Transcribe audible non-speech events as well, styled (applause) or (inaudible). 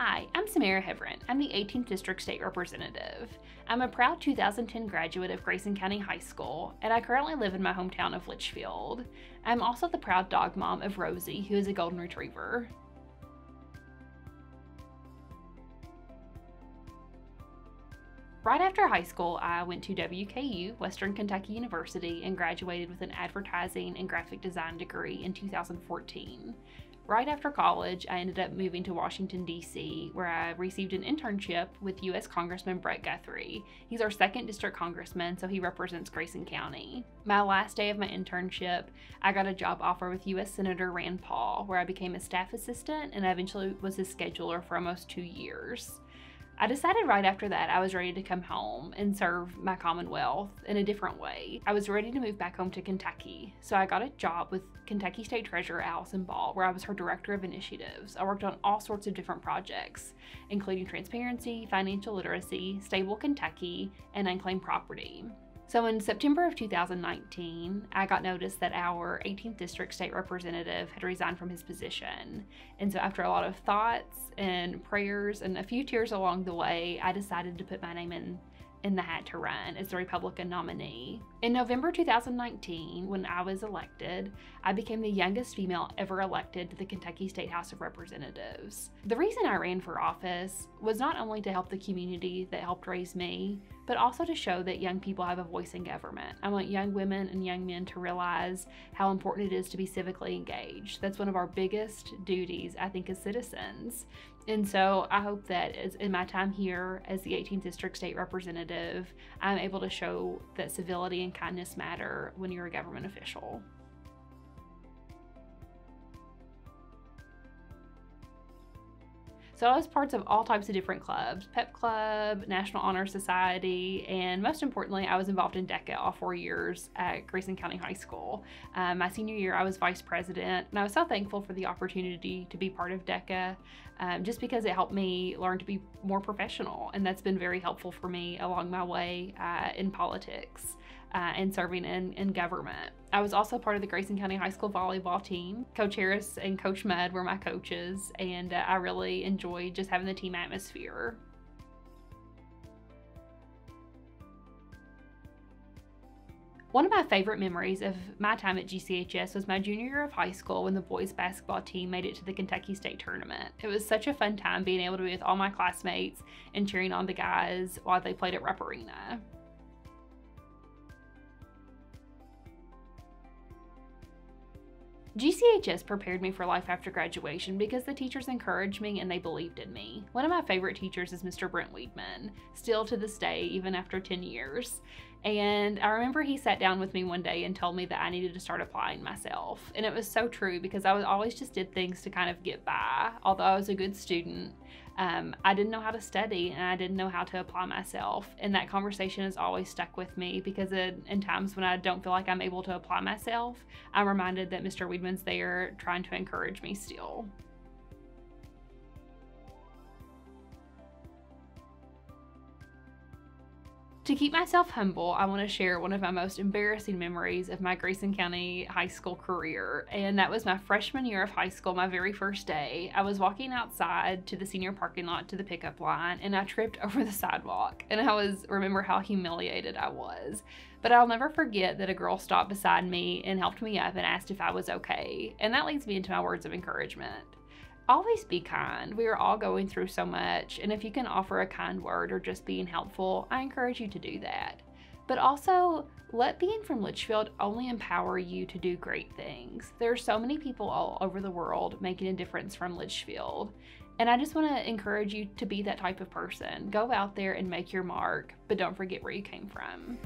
Hi, I'm Samara Heavrin. I'm the 18th District State Representative. I'm a proud 2010 graduate of Grayson County High School, and I currently live in my hometown of Leitchfield. I'm also the proud dog mom of Rosie, who is a golden retriever. Right after high school, I went to WKU, Western Kentucky University, and graduated with an advertising and graphic design degree in 2014. Right after college, I ended up moving to Washington, D.C., where I received an internship with U.S. Congressman Brett Guthrie. He's our second district congressman, so he represents Grayson County. My last day of my internship, I got a job offer with U.S. Senator Rand Paul, where I became a staff assistant and I eventually was his scheduler for almost two years. I decided right after that I was ready to come home and serve my Commonwealth in a different way. I was ready to move back home to Kentucky, so I got a job with Kentucky State Treasurer Allison Ball, where I was her Director of Initiatives. I worked on all sorts of different projects, including transparency, financial literacy, stable Kentucky, and unclaimed property. So in September of 2019, I got notice that our 18th District State Representative had resigned from his position. And so after a lot of thoughts and prayers and a few tears along the way, I decided to put my name in in the hat to run as the Republican nominee. In November 2019, when I was elected, I became the youngest female ever elected to the Kentucky State House of Representatives. The reason I ran for office was not only to help the community that helped raise me, but also to show that young people have a voice in government. I want young women and young men to realize how important it is to be civically engaged. That's one of our biggest duties, I think, as citizens. And so I hope that as, in my time here as the 18th District State Representative, I'm able to show that civility and kindness matter when you're a government official. So I was parts of all types of different clubs, Pep Club, National Honor Society, and most importantly, I was involved in DECA all four years at Grayson County High School. Um, my senior year, I was vice president, and I was so thankful for the opportunity to be part of DECA um, just because it helped me learn to be more professional, and that's been very helpful for me along my way uh, in politics uh, and serving in, in government. I was also part of the Grayson County High School volleyball team. Coach Harris and Coach Mudd were my coaches, and uh, I really enjoyed just having the team atmosphere. One of my favorite memories of my time at GCHS was my junior year of high school when the boys basketball team made it to the Kentucky State Tournament. It was such a fun time being able to be with all my classmates and cheering on the guys while they played at Rupp Arena. GCHS prepared me for life after graduation because the teachers encouraged me and they believed in me. One of my favorite teachers is Mr. Brent Weedman, still to this day, even after 10 years. And I remember he sat down with me one day and told me that I needed to start applying myself. And it was so true because I was always just did things to kind of get by. Although I was a good student, um, I didn't know how to study and I didn't know how to apply myself. And that conversation has always stuck with me because in, in times when I don't feel like I'm able to apply myself, I'm reminded that Mr. Weedman's there trying to encourage me still. To keep myself humble, I want to share one of my most embarrassing memories of my Grayson County high school career, and that was my freshman year of high school, my very first day. I was walking outside to the senior parking lot to the pickup line, and I tripped (laughs) over the sidewalk, and I was remember how humiliated I was. But I'll never forget that a girl stopped beside me and helped me up and asked if I was okay, and that leads me into my words of encouragement always be kind. We are all going through so much, and if you can offer a kind word or just being helpful, I encourage you to do that. But also, let being from Leitchfield only empower you to do great things. There are so many people all over the world making a difference from Leitchfield. And I just want to encourage you to be that type of person. Go out there and make your mark, but don't forget where you came from.